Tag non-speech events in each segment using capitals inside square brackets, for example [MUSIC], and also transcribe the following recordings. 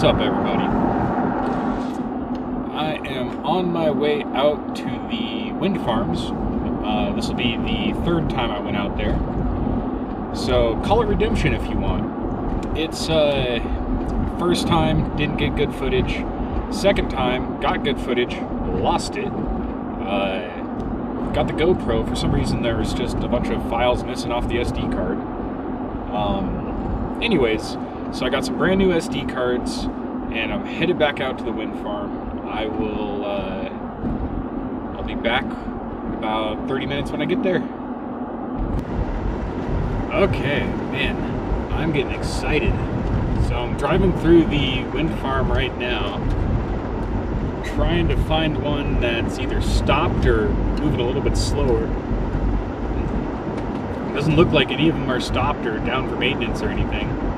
What's up, everybody? I am on my way out to the wind farms. Uh, this will be the third time I went out there. So call it redemption if you want. It's uh, first time, didn't get good footage. Second time, got good footage, lost it. Uh, got the GoPro. For some reason, there was just a bunch of files missing off the SD card. Um, anyways, so I got some brand new SD cards, and I'm headed back out to the wind farm. I will, uh, I'll be back about 30 minutes when I get there. Okay, man, I'm getting excited. So I'm driving through the wind farm right now, trying to find one that's either stopped or moving a little bit slower. It doesn't look like any of them are stopped or down for maintenance or anything.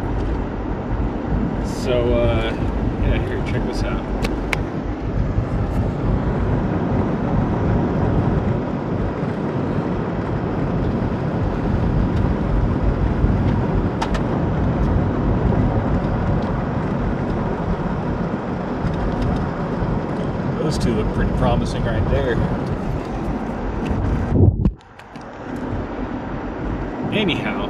So, uh, yeah, here, check this out. Those two look pretty promising right there. Anyhow,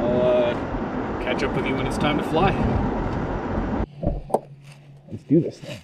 I'll uh, catch up with you when it's time to fly. Let's do this thing.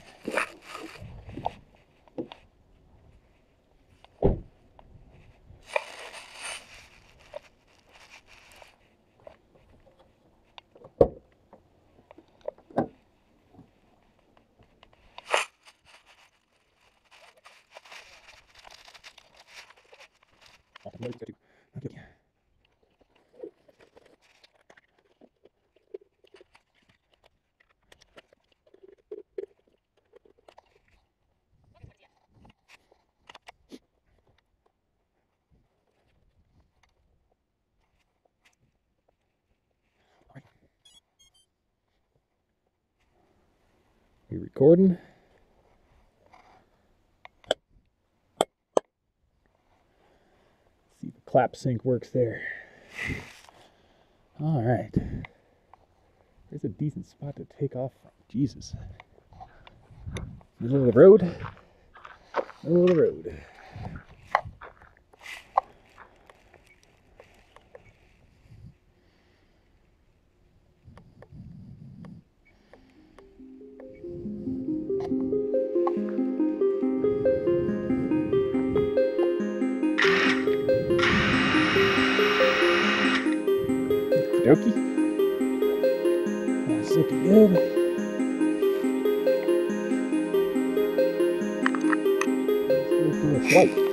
Recording? See if the clap sync works there. All right. There's a decent spot to take off from. Jesus. Middle of the road. Middle of the road. Looking. Let's go for a flight.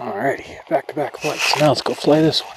Alrighty, back to back flights. Now let's go fly this one.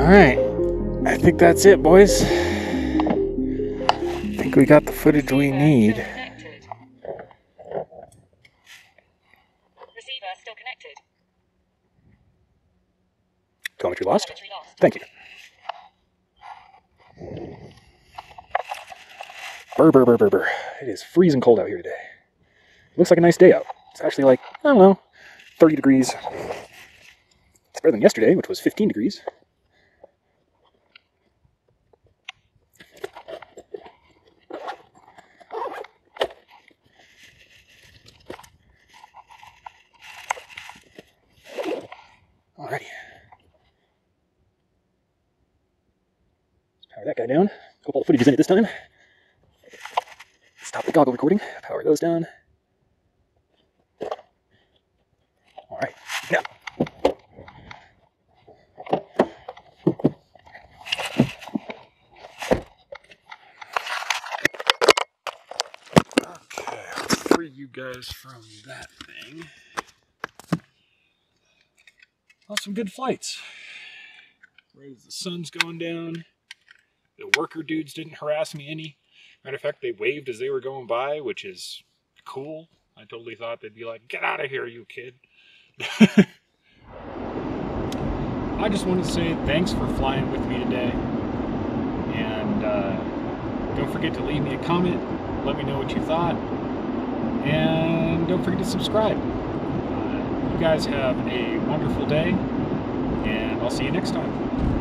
All right. I think that's it, boys. I think we got the footage we need. Connected. Receiver still connected. Telemetry lost? Telemetry lost. Thank you. Burr, burr, burr, burr, burr. It is freezing cold out here today. Looks like a nice day out. It's actually like, I don't know, 30 degrees. It's better than yesterday, which was 15 degrees. Alrighty. Let's power that guy down. Hope all the footage is in it this time. Stop the goggle recording. Power those down. Alright, now. Okay, free you guys from that thing. Some good flights. Right as the sun's going down. The worker dudes didn't harass me any. Matter of fact, they waved as they were going by, which is cool. I totally thought they'd be like, get out of here, you kid. [LAUGHS] I just wanted to say thanks for flying with me today. And uh, don't forget to leave me a comment. Let me know what you thought. And don't forget to subscribe. Uh, you guys have a wonderful day. And I'll see you next time.